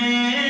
Amém.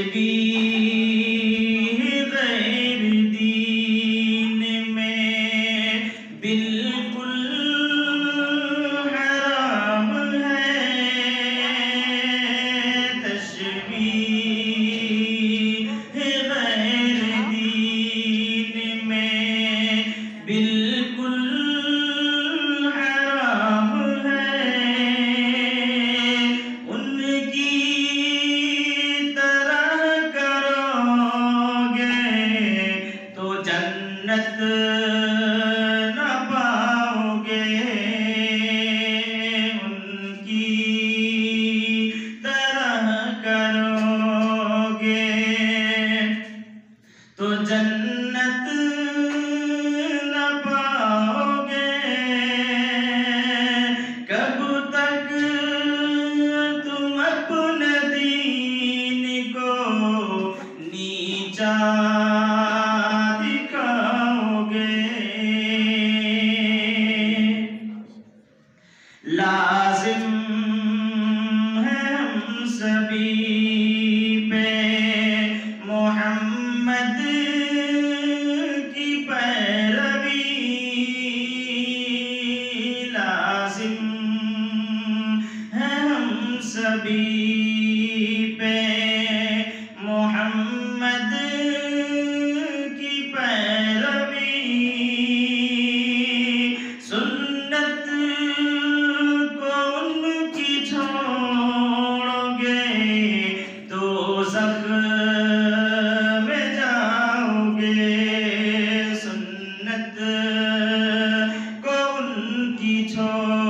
be نبی محمد کی پیروی، سنت کو ان کی چھوڑو گے تو میں جاؤ گے۔ سنت کو ان کی چھوڑ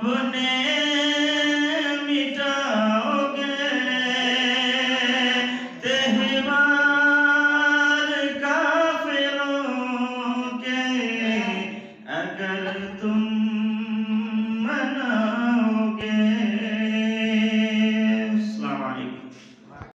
good